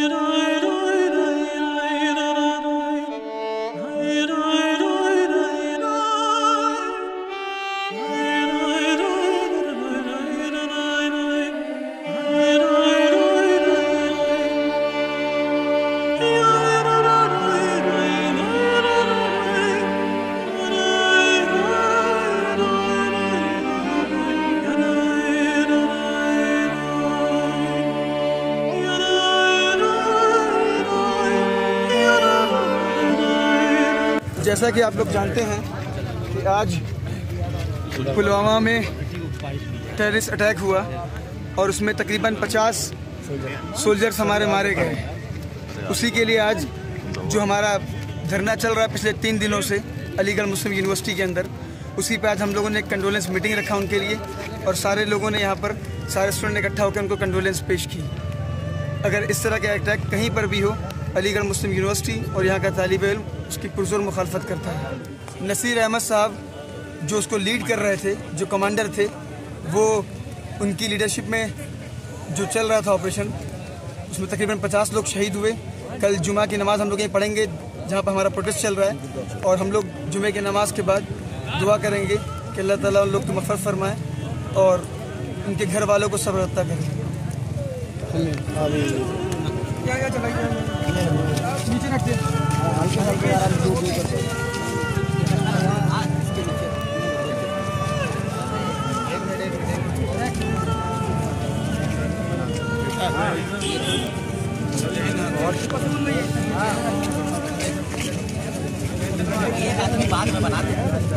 did I जैसा कि आप लोग जानते हैं कि आज पुलवामा में टेररिस्ट अटैक हुआ और उसमें तकरीबन 50 सोल्जर्स हमारे मारे गए। उसी के लिए आज जो हमारा धरना चल रहा है पिछले तीन दिनों से अलीगढ़ मुस्लिम यूनिवर्सिटी के अंदर, उसी पे आज हम लोगों ने एक कंडोलेंस मीटिंग रखा उनके लिए और सारे लोगों ने यहाँ पर सारे स्टूडेंट इकट्ठा होकर उनको कंडोलेंस पेश की। अगर इस तरह का अटैक कहीं पर भी हो अलीगढ़ मुस्लिम यूनिवर्सिटी और यहाँ का तालब इल्म उसकी पुरजोर मुखालफत करता है। नसीर अहमद साहब जो उसको लीड कर रहे थे जो कमांडर थे वो उनकी लीडरशिप में जो चल रहा था ऑपरेशन उसमें तकरीबन 50 लोग शहीद हुए। कल जुमा की नमाज़ हम लोग यहीं पढ़ेंगे जहाँ पर हमारा प्रोटेस्ट चल रहा है। और हम लोग जुमे की नमाज़ के बाद दुआ करेंगे कि अल्लाह ताला उन लोग की मफरत फरमाए और उनके घर वालों को अता करें। क्या क्या चलाइए नीचे रखते एक आदमी बाद में बनाते हैं